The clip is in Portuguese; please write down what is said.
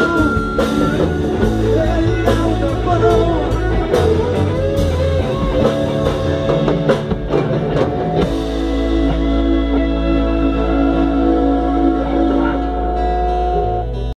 Não.